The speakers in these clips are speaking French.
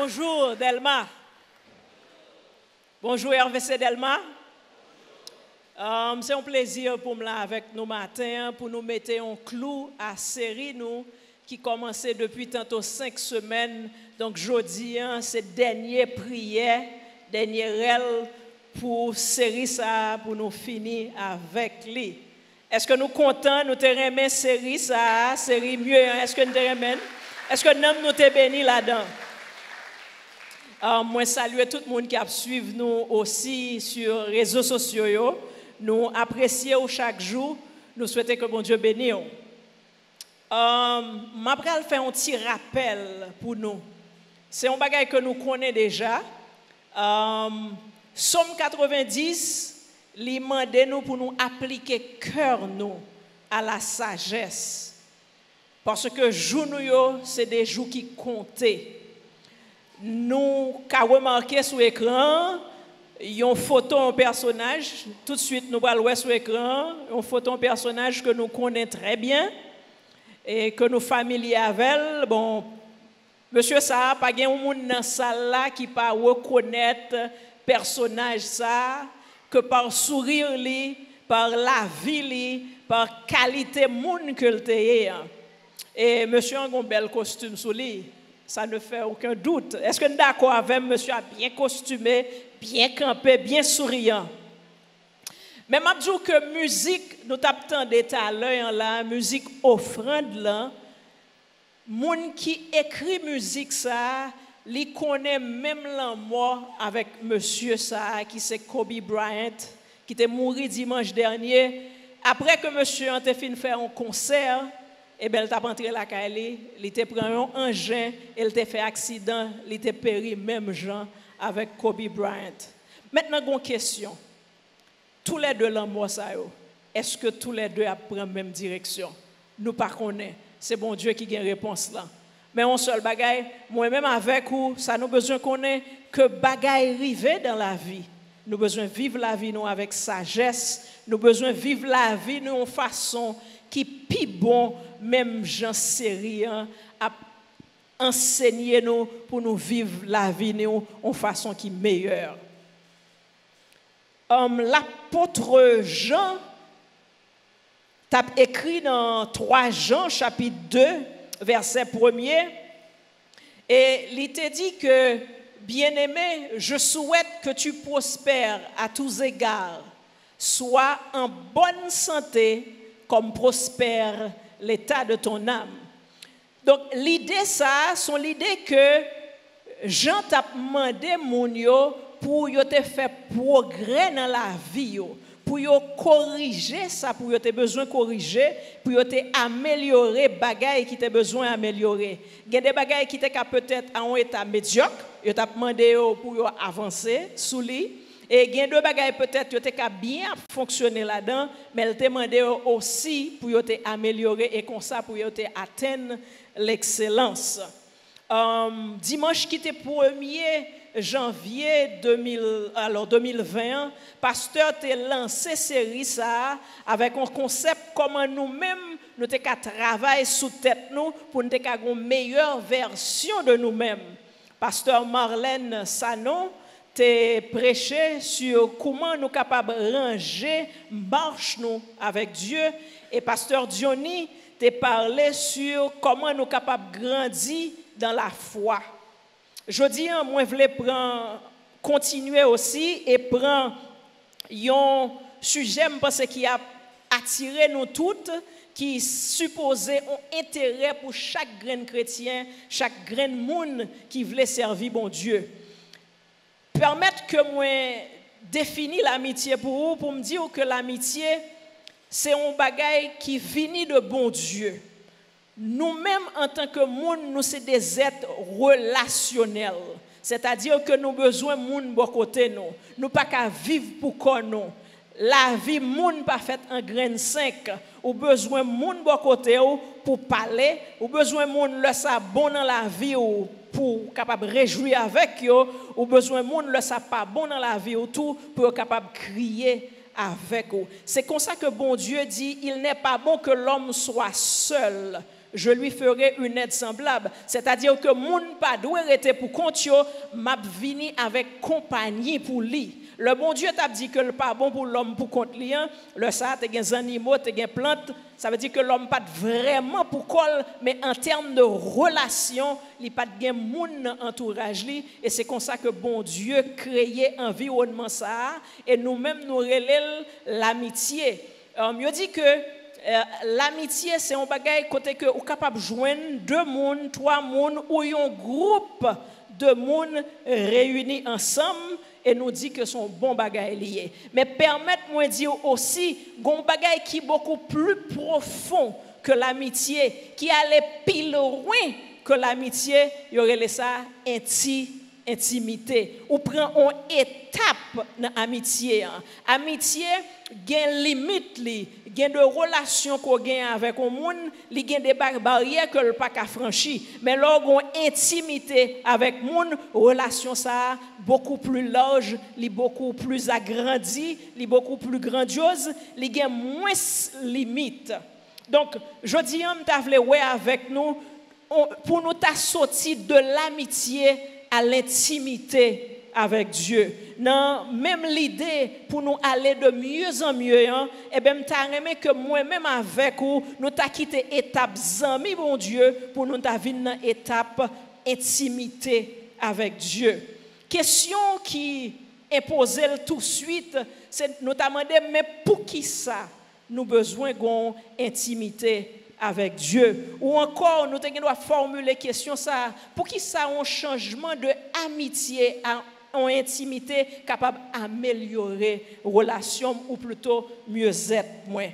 Bonjour Delma. Bonjour RVC Delma. Um, c'est un plaisir pour moi avec nous matin pour nous mettre un clou à série nous qui commençait depuis tantôt cinq semaines. Donc jeudi, hein, c'est dernière prière, dernière règle pour série ça pour nous finir avec lui. Est-ce que nous contents, nous te remet série ça, série mieux, hein? est-ce que nous te? Est-ce que nous nous te bénis là-dedans? Um, moi, saluer tout le monde qui a suivi nous aussi sur les réseaux sociaux. Nous apprécions chaque jour. Nous souhaitons que bon Dieu bénisse. Je vais faire un petit rappel pour nous. C'est un bagage que nous connaissons déjà. Um, Somme 90, il demande nous pour nous appliquer cœur nous à la sagesse. Parce que jour nous, c'est des jours qui comptent. Nous avons remarqué sur l'écran, une photo un personnage. Tout de suite, nous allons voir sur l'écran une photo un personnage que nous connaissons très bien et que nous familiers avec. Bon, monsieur ça, pas de monde dans la salle qui pas reconnaître personnage ça que par sourire li, par la vie li, par qualité monde que le Et monsieur a un bel costume sous lui. Ça ne fait aucun doute. Est-ce que nous d'accord avec monsieur bien costumé, bien campé, bien souriant? Mais je dis que musique, nous t'attendons à l'heure la musique offrande là, monde qui écrit musique ça, il connaît même la mort avec monsieur ça, qui c'est Kobe Bryant, qui est mort dimanche dernier. Après que monsieur a faire un concert, et eh bien, elle t'a rentré la caille, il était pris un engin, elle t'a fait accident, il était péri même gens avec Kobe Bryant. Maintenant, une question. Tous les deux l'amour ça est-ce que tous les deux prennent la même direction? Nous pas connaissons. C'est bon Dieu qui a réponse là. Mais on seul bagaille, moi-même avec vous, ça nous besoin ait que bagaille rivé dans la vie. Nous besoin vivre la vie nous avec sagesse, nous besoin vivre la vie nous en façon qui pi bon même Jean Sérien a enseigné nous pour nous vivre la vie nous en façon qui meilleure. Um, L'apôtre Jean t'a écrit dans 3 Jean chapitre 2 verset 1er et il t'a dit que bien-aimé, je souhaite que tu prospères à tous égards, sois en bonne santé comme prospère l'état de ton âme. Donc l'idée ça, c'est l'idée que Jean t'a demandé mon pour te faire progrès dans la vie pour corriger ça pour te besoin corriger pour te améliorer bagaille qui t'a besoin améliorer. A des bagailles qui étaient peut-être en état médiocre. Yo t'a demandé pour avancer sous et il y a deux bagailles peut-être qui ont bien fonctionner là-dedans, mais elle demandé aussi pour améliorer et comme ça pour te atteindre l'excellence. Um, dimanche qui était 1er janvier 2000, alors 2020, pasteur a lancé série ça avec un concept comment nous-mêmes nous avons travailler sous tête nous pour nous avoir une meilleure version de nous-mêmes. Pasteur Marlène Sanon prêché sur comment nous sommes capables de ranger, marche nous avec Dieu. Et pasteur Diony t'a parlé sur comment nous sommes capables de grandir dans la foi. Je dis, moi, je voulais continuer aussi et prendre un sujet parce qui a attiré nous toutes, qui supposait un intérêt pour chaque grain chrétien, chaque grain monde qui voulait servir bon Dieu permettre que moi définisse l'amitié pour vous, pour me dire que l'amitié, c'est un bagage qui finit de bon Dieu. Nous-mêmes, en tant que monde, nous sommes des êtres relationnels. C'est-à-dire que nous avons besoin de monde de côté nous. Nous pas qu'à vivre pour nous. La vie monde pas faite en grain 5. Ou besoin monde de côté pour parler, ou besoin monde le ça bon dans la vie ou pour capable réjouir avec eux, ou besoin monde le ça pas bon dans la vie ou tout pour capable crier avec eux. C'est comme ça que bon Dieu dit, il n'est pas bon que l'homme soit seul. je lui ferai une aide semblable. C'est-à-dire que mon pas doit être pour compte, vini avec compagnie pour lui. Le bon Dieu t'a dit que le pas bon pour l'homme pour compte lien, le ça, tu des animaux, tu des plantes, ça veut dire que l'homme pas vraiment pour col, mais en termes de relation, il pas de moun entourage li et c'est comme ça que bon Dieu créé environnement ça et nous-mêmes nous relève l'amitié. On mieux dit que euh, l'amitié c'est un bagage côté que ou capable de joindre deux mondes, trois mondes ou un groupe de monde réunis ensemble et nous dit que son bon bagage lié. Mais permettez-moi de dire aussi, un bagage qui est beaucoup plus profond que l'amitié, qui allait pile loin que l'amitié, il y aurait ça intimité. Ou prend une étape dans l'amitié. Hein. Amitié, une limite, il y a des relations qu'on a avec le monde, y a des barrières que le pas franchir. Mais lorsqu'on intimité avec monde, relation ça beaucoup plus large, beaucoup plus agrandie, beaucoup plus grandiose, y a moins de limites. Donc, je dis, je ouais avec nous pour nous sortir de l'amitié à l'intimité avec Dieu. Non, même l'idée pour nous aller de mieux en mieux, hein, eh bien, aimé que moi-même avec vous, nous t'a quitté étape amis, bon Dieu, pour nous t'a une étape intimité avec Dieu. Question qui est posée tout de suite, c'est notamment mais pour qui ça nous besoin d'une intimité avec Dieu. Ou encore, nous devons formuler question ça, pour qui ça un changement de amitié en intimité capable d'améliorer relation ou plutôt mieux-être moi.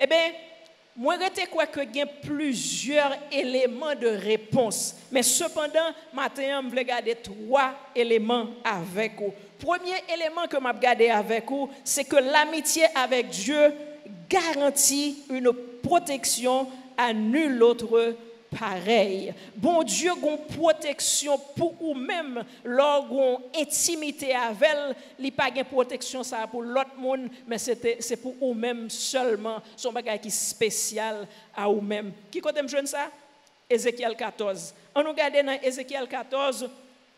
Eh bien, moi, je crois que y plusieurs éléments de réponse. Mais cependant, je vais garder trois éléments avec vous. Premier élément que je vais garder avec vous, c'est que l'amitié avec Dieu garantit une protection à nul autre pareil. Bon Dieu, une protection pour vous-même, lors intimité avec elle, il pas de protection ça pour l'autre monde, mais c'est pour vous-même seulement. Son bagage qui spécial à vous-même. Qui côté me ça? Ézéchiel 14. On nous regarde dans Ézéchiel 14,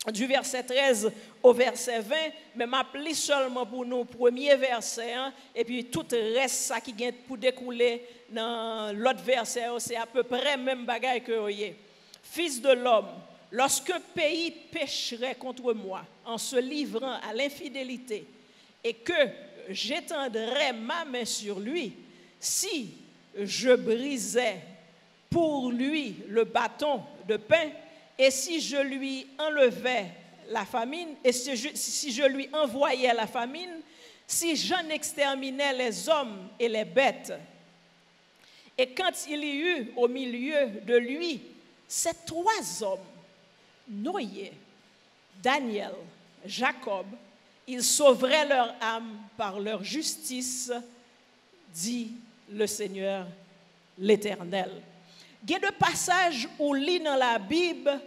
du verset 13 au verset 20, mais m'appeler seulement pour nous, premier verset, hein, et puis tout reste, ça qui vient pour découler dans l'autre verset, c'est à peu près même bagaille que vous Fils de l'homme, lorsque pays pécherait contre moi en se livrant à l'infidélité, et que j'étendrais ma main sur lui, si je brisais pour lui le bâton de pain, et si je lui enlevais la famine, et si je, lui envoyais la famine, si j'en exterminais les hommes et les bêtes, et quand il y eut au milieu de lui ces trois hommes, Noé, Daniel, Jacob, ils sauveraient leur âme par leur justice, dit le Seigneur l'Éternel. Il y a des passages où lit dans la Bible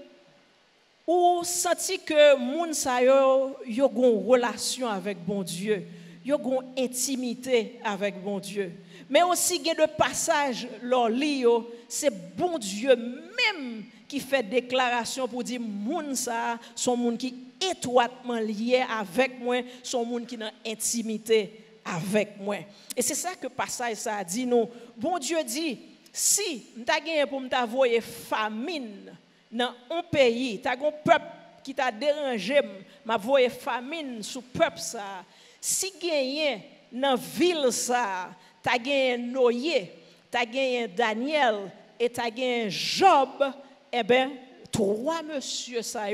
où senti que sa yo yo une relation avec bon Dieu, yo une intimité avec bon Dieu. Mais aussi il y a des passages lio, c'est bon Dieu même qui fait déclaration pour dire moun sa son moun qui étroitement lié avec moi, son moun qui dans intimité avec moi. Et c'est ça que passage ça dit nous. Bon Dieu dit si m'ta gagné pour m'ta voyer famine dans un pays, tu as un peuple qui t'a dérangé, m'a voyé famine sous peuple ça. Si gagné dans ville ça, tu as gagné Noé, tu as gagné Daniel et tu as gagné Job, eh bien, trois monsieur ça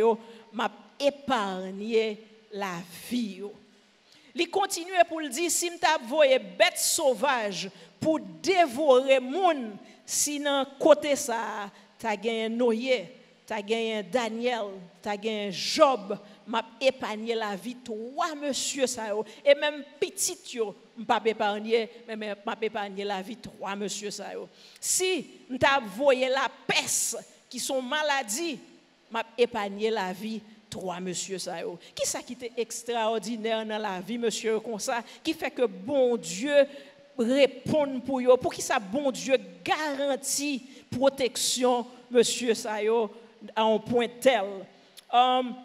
m'a épargné la vie. Il continue pour le dire, si tu voyé bête sauvage pour dévorer monde, sinon côté ça, tu as gagné Noé, tu as gagné Daniel, tu as gagné Job, m'a épargné la vie, trois monsieur ça et même petit yo, m'a épargné, mais m'a épargné la vie, trois monsieur ça Si t'as voyé la peste qui sont maladies, m'a épargné la vie, trois monsieur ça Qui ça qui était extraordinaire dans la vie, monsieur, comme ça, qui fait que bon Dieu répondre pour eux, pour qui ça bon Dieu garantit protection monsieur Sayo à un point tel? Um,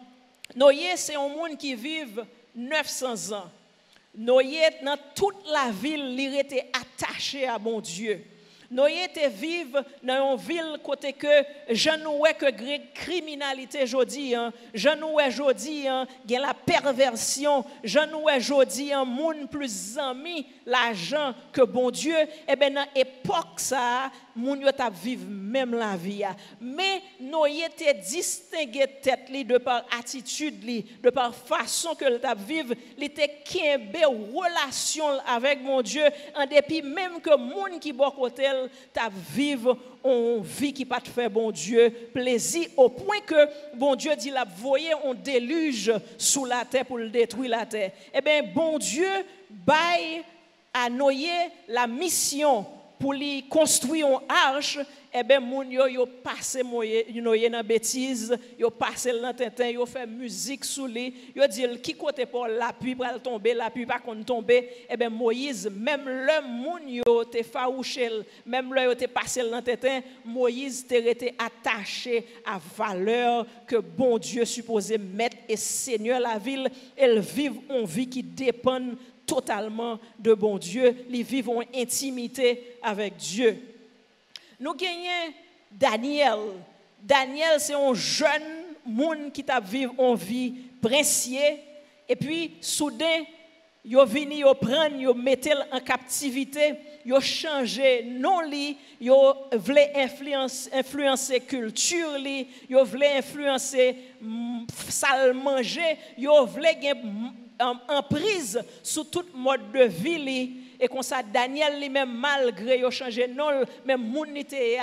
Noé c'est un monde qui vit 900 ans. Noé dans toute la ville, il était attaché à bon Dieu. Noé était vivre dans une ville côté que je ne que criminalité aujourd'hui, hein. je ne aujourd'hui, hein, la perversion, je ne aujourd'hui, un monde plus ami l'argent que bon Dieu. Eh bien dans l'époque ça, moun yo t'a vivre même la vie. Mais Noé était distingué tête de par attitude de par façon que t'a vivre, il était une relation avec mon Dieu en dépit même que moun qui bon côté t'a vivre on vie qui pas faire bon Dieu plaisir au point que bon Dieu dit la voyez on déluge sous la terre pour le détruire la terre. Eh bien bon Dieu baille à Noé la mission pour lui construire une arche, eh bien, moun yo, yo passe noye dans bêtise, yo passe dans tintin, yo fait musique sous lui, yo dit qui côté pour la pluie pour tomber, la pluie pas qu'on tomber, eh bien, Moïse, même le moun yo te faouché, même le yo te passé dans tintin, Moïse te été attaché à valeur que bon Dieu supposé mettre et Seigneur la ville, elle vive une vie qui dépend totalement de bon Dieu, ils vivent en intimité avec Dieu. Nous gagnons Daniel. Daniel, c'est un jeune monde qui t'a vécu en vie princier. Et puis, soudain, il venu, il prendre, il mettre en captivité, il changé non li, il voulait influencer, influencer culture li, il voulait influencer salle manger, il voulait en prise sur tout mode de vie et comme ça Daniel lui-même malgré il changé non mais mon était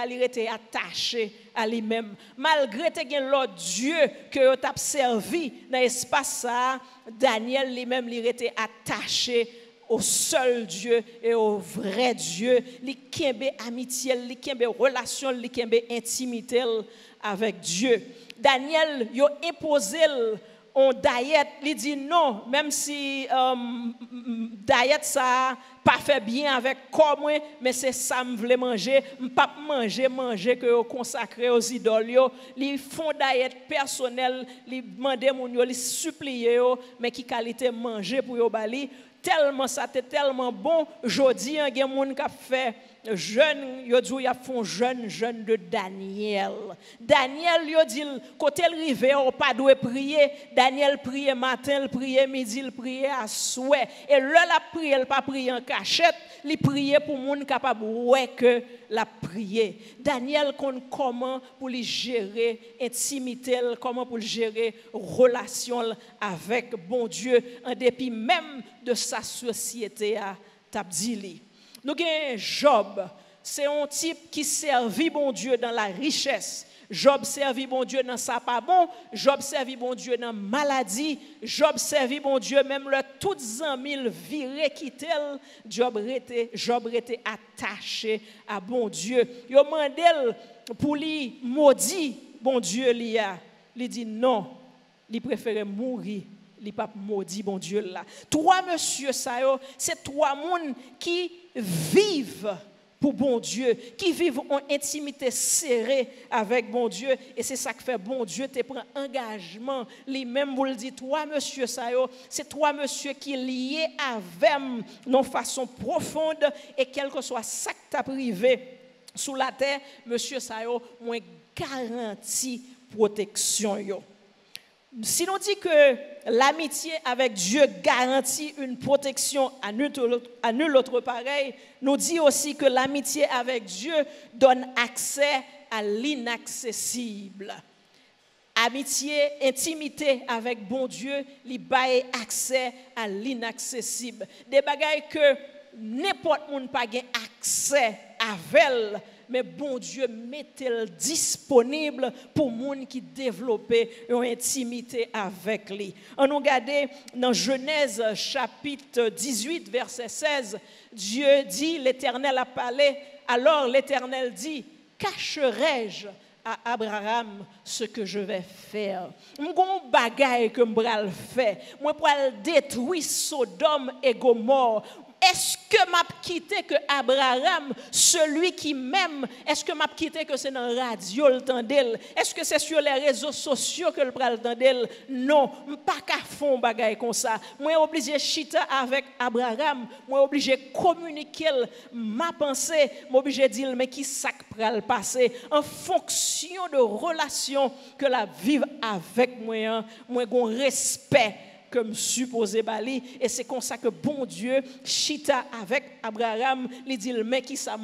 attaché à lui-même malgré l'autre Dieu que t'a servi dans l'espace Daniel lui-même il était attaché au seul Dieu et au vrai Dieu, li kembe amitié, li kembe relation, li kembe intimité avec Dieu. Daniel yo imposé on diet, il dit non, même si um, diet ça pas fait bien avec quoi mais c'est ça me voulais manger, pas manger manger que consacré aux idoles ils font diet personnel, ils demandent mon yo, ils supplier mais qui qualité manger pour yo tellement ça était tellement bon, jodi un gen moun qui fait jeune, yo dit a font jeune jeune de Daniel. Daniel yo dit côté le rivé on pas prier, Daniel priait matin, il priait midi, il priait à souhait et là la prière, il pas prier en cachette, il priait pour moun capable ouais que la prier. Daniel comment pour lui gérer intimité, comment pour gérer relation avec bon Dieu en dépit même de sa société à Tabdili. Nous avons Job. C'est un type qui servit bon Dieu dans la richesse. Job servit bon Dieu dans sa pas bon. Job servit bon Dieu dans maladie. Job servit bon Dieu même le toutes mille viré quitté. Job était Job était attaché à bon Dieu. Yo mandel pour lui maudit bon Dieu li a. Il dit non, il préférait mourir il pas maudit bon Dieu là. Trois monsieur ça c'est trois monde qui vivent pour bon Dieu, qui vivent en intimité serrée avec bon Dieu. Et c'est ça que fait bon Dieu, te prend engagement. Lui-même vous le dit, toi, monsieur Sayo, c'est toi, monsieur, qui est lié avec nos façon profonde et quel que soit ça que tu privé sous la terre, monsieur Sayo, moi garantie protection. Si l'on dit que l'amitié avec Dieu garantit une protection à nul, autre pareil, nous dit aussi que l'amitié avec Dieu donne accès à l'inaccessible. Amitié, intimité avec bon Dieu, lui baille accès à l'inaccessible. Des bagailles que n'importe monde pas accès à mais bon Dieu mettez-le disponible pour gens qui développent une intimité avec lui. On nous regarde dans Genèse chapitre 18 verset 16, Dieu dit, l'Éternel a parlé, alors l'Éternel dit, cacherai-je à Abraham ce que je vais faire? Mon bagaille que je vais. Moi pour détruire Sodome et Gomorre est-ce que m'a quitté que Abraham, celui qui m'aime, est-ce que m'a quitté que c'est dans la radio le temps d'elle? Est-ce que c'est sur les réseaux sociaux que le temps d'elle? Non, pas qu'à fond bagaille comme ça. Moi obligé chita avec Abraham, moi obligé communiquer ma pensée, moi obligé dire mais qui ça pral passer en fonction de relation que la vive avec moi, hein. moi un respect comme supposé Bali. Et c'est comme ça que bon Dieu, chita avec Abraham, il dit, mais qui ça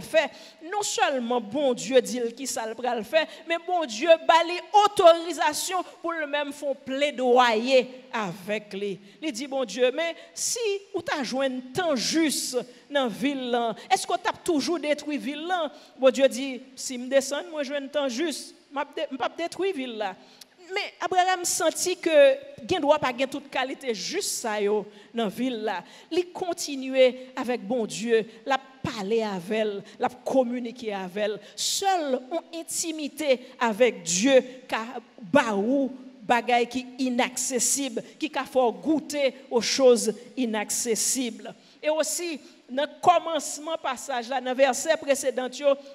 fait. Non seulement bon Dieu dit qui ça le fait, mais bon Dieu bali autorisation pour le même fond plaidoyer avec lui. Il dit, bon Dieu, mais si ou t'as un temps juste dans ville, est-ce qu'on t'a toujours détruit ville Bon Dieu dit, si me descend, moi un temps juste, ne pas détruire la ville mais Abraham sentit que il doit pas gain toute qualité juste ça yo dans ville là. Il continuait avec bon Dieu, la parler avec elle, la communiquer avec elle. Seul en intimité avec Dieu car baou bagay qui inaccessible, qui a fait goûter aux choses inaccessibles. Et aussi dans le commencement passage là, dans le verset précédent,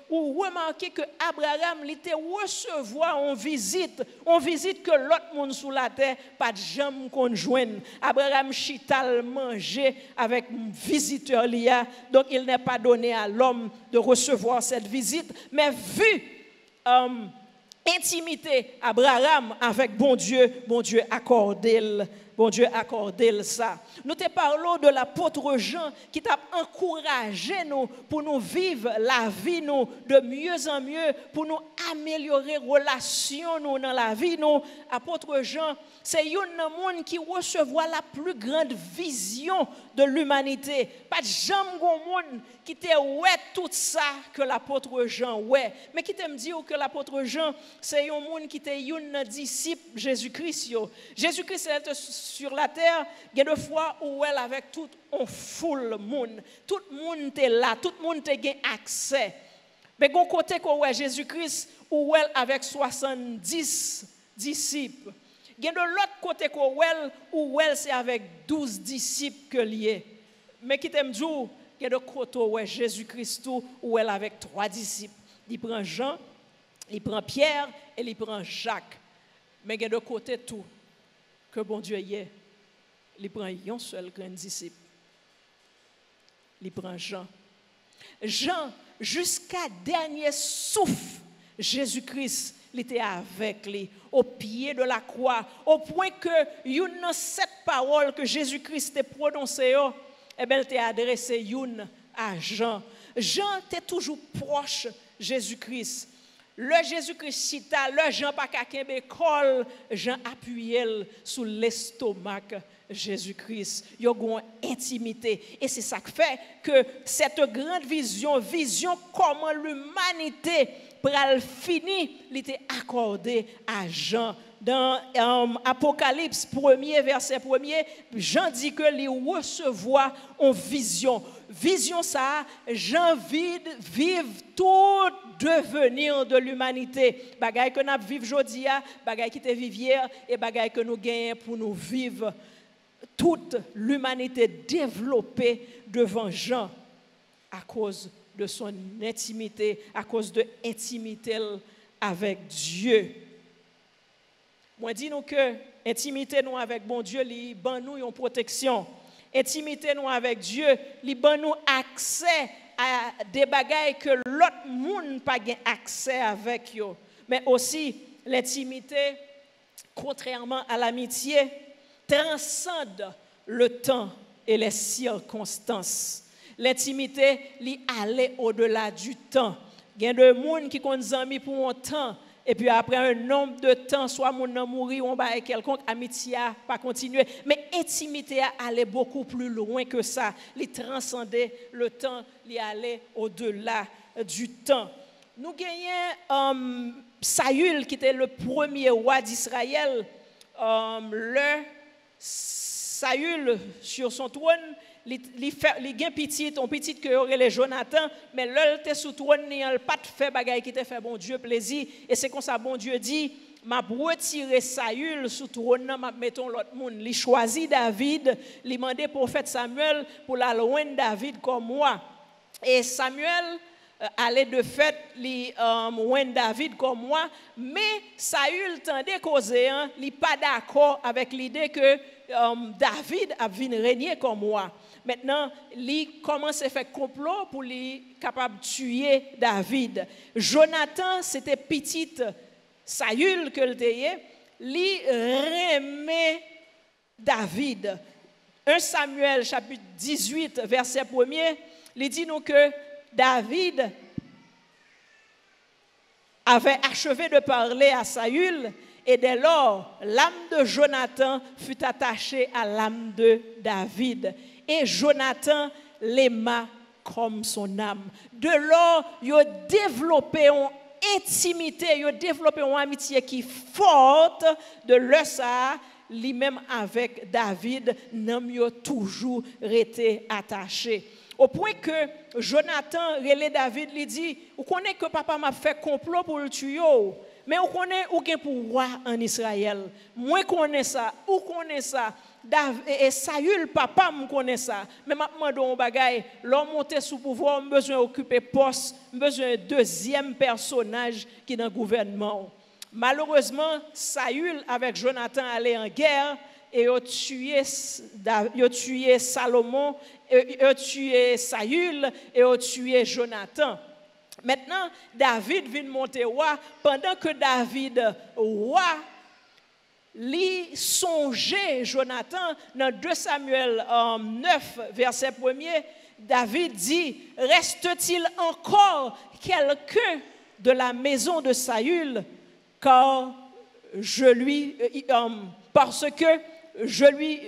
où remarquez que Abraham était recevoir en visite, en visite que l'autre monde sous la terre, pas de jambe qu'on joigne. Abraham chital manger avec visiteur lié, donc il n'est pas donné à l'homme de recevoir cette visite, mais vu euh, intimité Abraham avec bon Dieu, bon Dieu accordé bon Dieu accordé ça. Nous te parlons de l'apôtre Jean qui t'a encouragé nous pour nous vivre la vie nous de mieux en mieux, pour nous améliorer relation nous dans la vie nous. Apôtre Jean, c'est un monde qui recevoir la plus grande vision de l'humanité. Pas de jamais monde qui te ouais tout ça que l'apôtre Jean ouais, mais qui t'aime dire que l'apôtre Jean c'est un monde qui était un disciple Jésus-Christ. Jésus-Christ est sur la terre, il y a deux fois où elle avec tout un foule monde, tout le monde est là, tout le monde a accès. Mais bon côté que Jésus-Christ où elle avec 70 disciples. Il y a de l'autre côté où elle c'est avec 12 disciples que lié. Mais qui t'aime dire, il y a de côté où Jésus-Christ où elle avec trois disciples. Il prend Jean, il prend Pierre et il prend Jacques. Mais il y a de côté tout que bon Dieu est. Il prend un seul grand disciple. Il prend Jean. Jean, jusqu'à dernier souffle, Jésus-Christ il était avec lui, au pied de la croix, au point que une cette parole que Jésus-Christ a prononcée, eh bien, elle adressée une à Jean. Jean était toujours proche Jésus-Christ. Le Jésus-Christ cita, le Jean pas col, Jean appuyait sur l'estomac Jésus-Christ. Il y a une intimité. Et c'est ça qui fait que cette grande vision, vision comment l'humanité pral fini, il était accordé à Jean. Dans um, Apocalypse 1er, verset 1er, Jean dit que les recevoir en vision. Vision ça, Jean vide, vive tout devenir de l'humanité. Bagaille que nous vivons aujourd'hui, bagaille qui te hier et bagaille que nous gagnons pour nous vivre. Toute l'humanité développée devant Jean à cause de son intimité, à cause de l'intimité avec Dieu. Moi, dis nous que intimité avec bon Dieu, li ban nous une protection. Intimité nous avec Dieu, li ban nous accès à des bagailles que l'autre monde pas accès avec yo. Mais aussi l'intimité, contrairement à l'amitié, transcende le temps et les circonstances. L'intimité, lui, aller au-delà du temps. Il y a des gens qui ont des amis pour un temps. Et puis après un nombre de temps, soit mon a mourir, on va quelconque amitié pas continuer. Mais intimité a aller beaucoup plus loin que ça. Il transcender le temps, il aller au-delà du temps. Nous gagnons um, Saül, qui était le premier roi d'Israël. Um, le Saül, sur son trône, il gen petit, on petit que aurait les Jonathan, mais l'œil était sous trône, il pas fait bagay qui te fait bon Dieu plaisir. Et c'est comme ça, bon Dieu dit m'a retiré Saül sous trône, m'a mettons l'autre monde. Il choisit David, il demandé prophète Samuel pour la loin David comme moi. Et Samuel euh, allait de fait li euh, David comme moi, mais Saül tendait causer, hein, il pas d'accord avec l'idée que euh, David a venu régner comme moi. Maintenant, il commence à faire complot pour lui capable de tuer David. Jonathan, c'était petite Saül que le lui remet David. 1 Samuel chapitre 18 verset 1er, il dit nous que David avait achevé de parler à Saül et dès lors l'âme de Jonathan fut attachée à l'âme de David et Jonathan l'aima comme son âme. De lors, il a développé une intimité, il a développé une amitié qui est forte de le ça lui-même avec David, n'a toujours été attaché. Au point que Jonathan, relais David, lui dit, vous connaissez que papa m'a fait complot pour le tuer. Mais vous connaissez aucun pouvoir en Israël. Moi, je connais ça. Vous connaissez ça. Et Saül, papa, me connaît ça. Mais maintenant, dans bagaille, l'homme monté sous pouvoir, besoin d'occuper poste, besoin d'un deuxième personnage qui est dans le gouvernement. Malheureusement, Saül, avec Jonathan, allait en guerre et a tué, tué Salomon, a tué Saül et a tué Jonathan. Maintenant, David vient monter roi pendant que David roi lit songer Jonathan dans 2 Samuel 9 euh, verset 1er David dit reste-t-il encore quelqu'un de la maison de Saül? Car je lui euh, euh, parce que je lui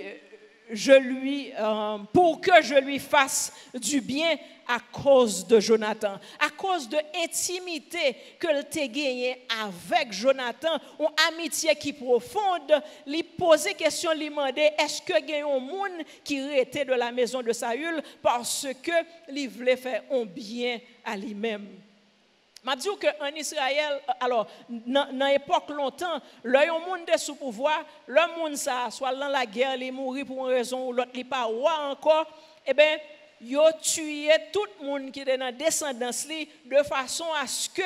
euh, pour que je lui fasse du bien à cause de Jonathan, à cause de l'intimité que t'a gagné avec Jonathan, une amitié qui profonde, lui poser question, lui demander est-ce que y a un monde qui était de la maison de Saül parce que lui voulait faire un bien à lui-même? Je dis qu'en Israël, alors, dans l'époque longtemps, le monde est sous pouvoir, le monde ça, soit dans la guerre, il mourit pour une raison ou l'autre, il pas encore, eh bien, il a tué tout le monde qui est dans la descendance de façon à ce que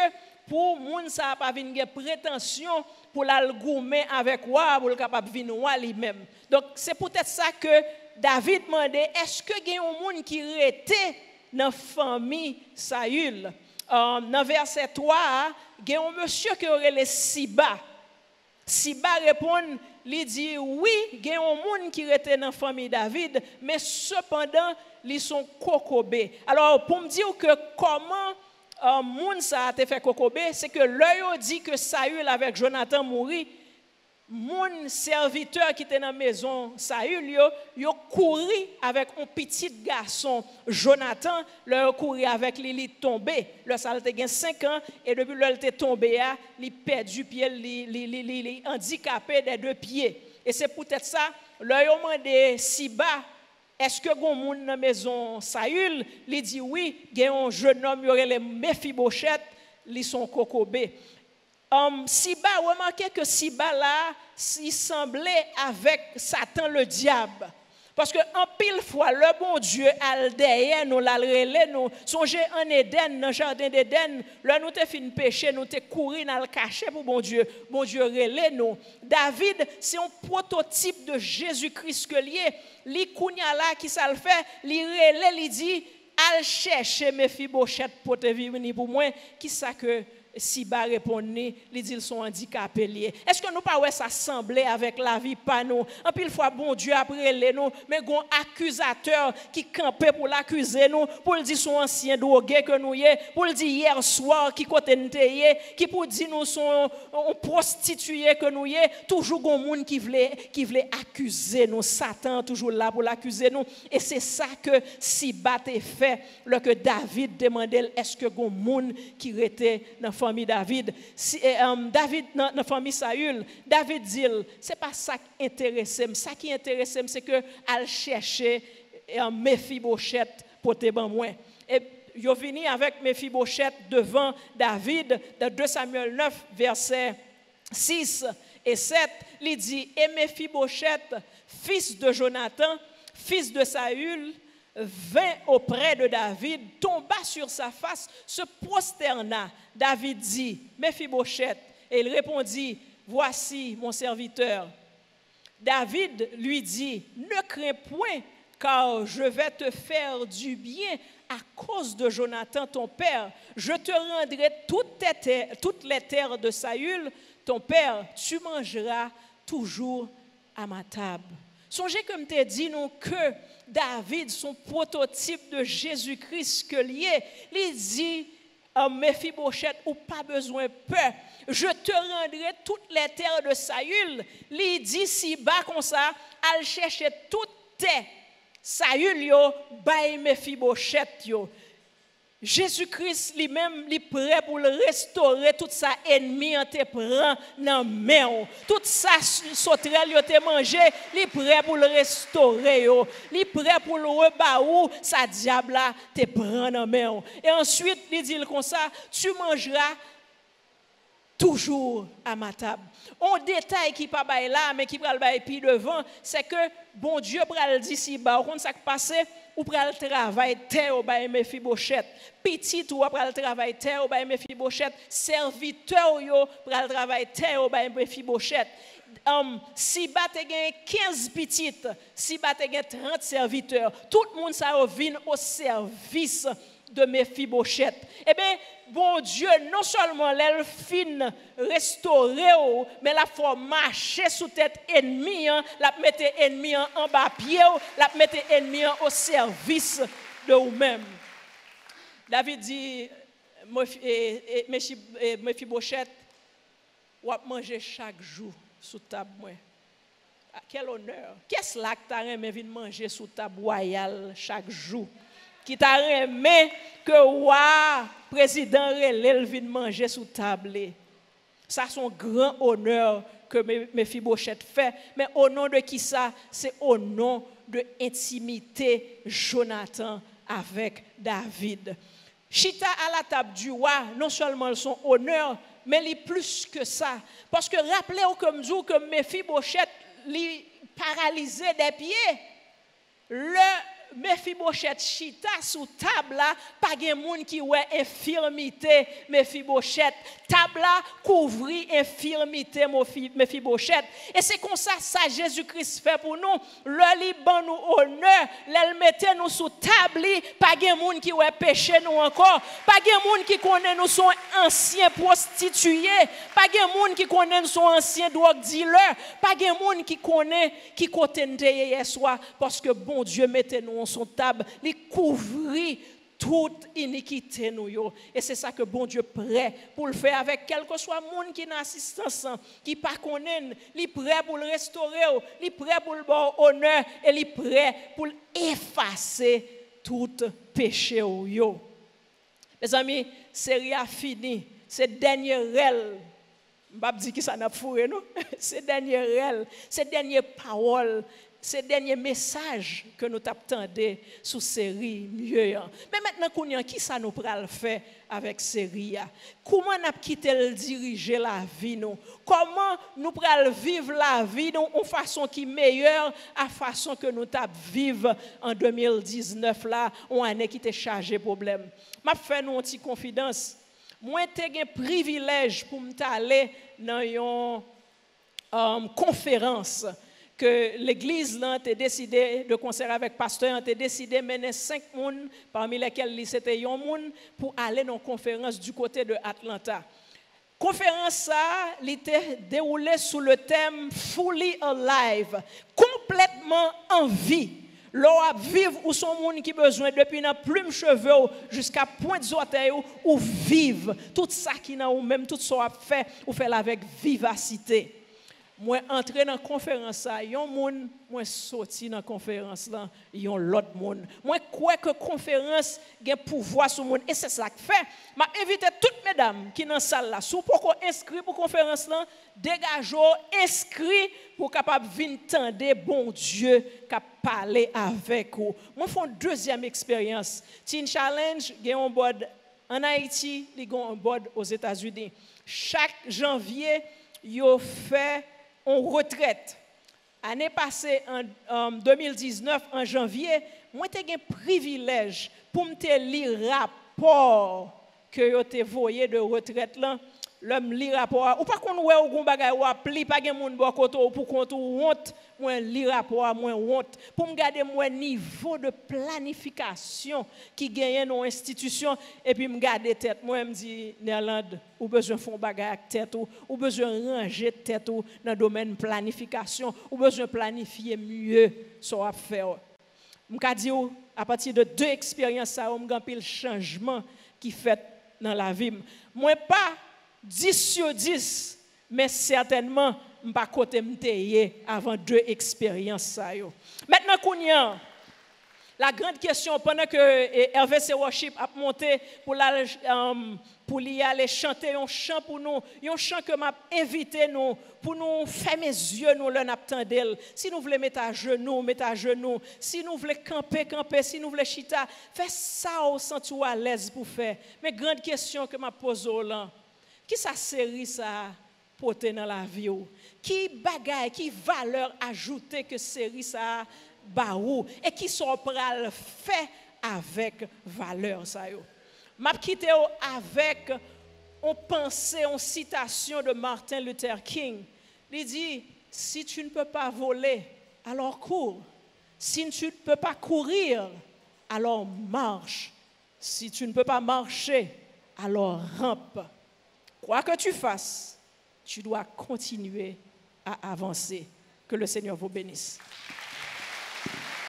pour monde ça pas venir prétention pour la avec roi, pour le capable venir roi lui-même. Donc c'est peut-être ça que David demandait, est-ce que y a monde qui était dans la famille Saül? Dans verset 3, il y a un monsieur qui aurait les Siba. Siba répond, il dit oui, il y a un monde qui était dans la famille David, mais cependant, ils sont cocobés. Alors, pour me dire que comment un euh, monde a été fait cocobé, c'est que l'œil dit que Saül avec Jonathan mourit, mon serviteur qui était dans la maison Saül, il a couru avec un petit garçon, Jonathan, il couru avec lui, il tombé. Le salle a 5 ans et depuis qu'il était tombé, il perdu pied, il handicapé des deux pieds. Et c'est peut-être ça, a demandé Siba, est-ce que vous monde dans la maison Saül, il dit oui, il y a un jeune homme, il y aurait les Mephibosheth, ils sont cocobés. Um, Siba, remarquez que Siba là, il semblait avec Satan le diable. Parce que en pile fois, le bon Dieu a derrière nous, l'a nous. Songez en Éden, dans le jardin d'Éden, là nous avons fait péché, nous avons couru dans le cachet pour bon Dieu. Bon Dieu relais nous. David, c'est un prototype de Jésus-Christ que lié. Li là qui ça le fait, li li dit, al chercher mes fibochettes pour te vivre pour moi. Qui ça que si bas répondre, les ils sont handicapés. Est-ce que nous pas ouais ça semblait avec la vie pas nous En pile fois bon Dieu après les nous, mais gon accusateur qui campait pour l'accuser nous, pour le dire son ancien drogué que nous y pour le dire hier soir qui côté nous qui pour dire nous sont prostitués que nous y toujours gon monde qui voulait qui voulait accuser nous, Satan toujours là pour l'accuser nous. Et c'est ça que si est fait lorsque David demandait est-ce que gon monde qui était dans David, eh, um, David dans la famille Saül, David dit, c'est pas ça qui intéresse, ça qui intéresse, c'est que elle chercher un um, Mephibosheth pour te ban moins. Et yo venu avec Mephibosheth devant David, dans 2 Samuel 9, verset 6 et 7, il dit, et Mephibosheth, fils de Jonathan, fils de Saül, vint auprès de David, tomba sur sa face, se prosterna. David dit, Mephibosheth, et il répondit, voici mon serviteur. David lui dit, ne crains point, car je vais te faire du bien à cause de Jonathan, ton père. Je te rendrai toutes, les terres de Saül, ton père. Tu mangeras toujours à ma table. Songez comme tu dit, non, que David, son prototype de Jésus-Christ que lié, il dit, à Mephibosheth, ou pas besoin peur. Je te rendrai toutes les terres de Saül. Il dit si bas comme ça, al chercher toutes tes Saül yo, bay Mephibosheth yo. Jésus-Christ lui-même, est prêt pour le restaurer tout ça ennemi en te prend dans main. Tout ça sauterelle yo te mangé, il est prêt pour le restaurer. Il est prêt pour le rebaou, ça diable te prend dans main. Et ensuite, il dit comme ça, tu mangeras toujours à ma table. Un détail qui pas là, mais qui pral bail devant, c'est que bon Dieu pral dit si bas, on ça passe ou pral travail terre au bail Mephibosheth. Petit ou pral travail terre au bail Mephibosheth, serviteur yo pral travail terre au bail Mephibosheth. Um, si bat 15 petites, si bat 30 serviteurs, tout le monde ça vient au service de Mephibosheth. Eh bien, bon Dieu, non seulement l'elle fin restauré, mais la faut marcher sous tête ennemi, hein, la mettre ennemi en bas pied, la mettre ennemi au service de vous-même. David dit, Mephibosheth, ou manger chaque jour sous table. Ah, quel honneur. Qu'est-ce que tu as manger sous table royale chaque jour? Qui t'a remis que wa président relève vient manger sous table. Ça c'est un grand honneur que Mephibosheth fait, mais au nom de qui ça? C'est au nom de intimité Jonathan avec David. Chita à la table du roi, non seulement son honneur, mais il plus que ça. Parce que rappelez-vous comme vous que Mephibosheth lui paralysé des pieds. Le Mephibosheth chita sous table pas de monde qui ouais infirmité Mephibosheth. Table là couvrit infirmité Mephibosheth. Et c'est comme ça ça Jésus-Christ fait pour nous. Le liban nous honneur, le mettait nous sous table, pas de monde qui ouais péché nous encore, pas de monde qui connaît nous sont anciens prostitués, pas de monde qui connaît nous sont anciens drogue dealers, pas de monde qui connaît qui côté hier soir parce que bon Dieu mettait nous son table, il couvrit toute iniquité nous. Et c'est ça que bon Dieu prêt pour le faire avec quel que soit le monde qui n'a assistance, qui pas connaît, il est prêt pour le restaurer, il est prêt pour le bon honneur et il est prêt pour effacer tout péché. Yo. Les amis, c'est fini. C'est dernier. Je ne dire que ça n'a fourré, non? C'est dernier rêve, c'est dernière parole ces derniers messages que nous t'attendons sous série mieux. Mais maintenant, qui ça nous le faire avec série Comment nous quitté le diriger la vie nous? Comment nous pral vivre la vie nous en façon qui meilleure à façon que nous t'a vivre en 2019 là, en année qui était chargée problème? M'a fait nous une petite confidence. Moi j'ai un privilège pour m'aller dans une euh, conférence que l'église là a décidé de concert avec pasteur a décidé de mener cinq personnes parmi lesquels c'était un monde pour aller dans une conférence du côté de Atlanta. Conférence ça, était déroulée sous le thème Fully Alive, complètement en vie. L'on vivre ou son monde qui besoin depuis na plume cheveux jusqu'à point de ou vivre tout ça qui n'a ou même tout ça fait ou fait avec vivacité moi entrer dans conférence ça yon moun moi sorti dans conférence là yon l'autre monde moi crois que conférence a pouvoir sur monde et c'est ça que fait m'a invité toutes mesdames qui dans salle là sous pourquoi inscrit pour conférence là dégageons inscrit pour capable venir tendre bon Dieu qui parler avec vous moi une deuxième expérience. Teen Challenge gagne un board en Haïti, y a un board aux États-Unis. Chaque janvier yo fait en retraite. Année passée, en 2019, en janvier, moi, j'ai un privilège pour me lire rapport que te voyé de retraite là. L'homme li rapport. Ou pas qu'on ouais ou gon bagay ou appli pas gen moun bo koto pour compte honte moi li rapport moi honte pour me garder moi niveau de planification qui gagne dans institution et puis me garder tête moi me dit Néerlande ou besoin fond bagay avec tête ou ou besoin ranger tête dans domaine planification ou besoin planifier mieux so à faire me dit à partir de deux expériences ça me pile changement qui fait dans la vie moi pas 10 sur 10, mais certainement, je ne pas côté avant deux expériences. Maintenant, la grande question, pendant que RVC Worship a monté pour, la, um, pour y aller chanter un chant pour nous, un chant que m'a invité nous, pour nous fermer les yeux, nous le Si nous voulons mettre à genoux, mettre à genoux. Si nous voulons camper, camper. Si nous voulons chita, fais ça au sens à l'aise pour faire. Mais grande question que m'a posée là. Qui sa série ça? Porté dans la vie Qui bagaille, qui valeur ajoutée que série ça baou et qui sont pral fait avec valeur ça yo. M'a quitté avec on pensée, on citation de Martin Luther King. Il dit si tu ne peux pas voler, alors cours. Si tu ne peux pas courir, alors marche. Si tu ne peux pas marcher, alors rampe. Quoi que tu fasses, tu dois continuer à avancer. Que le Seigneur vous bénisse.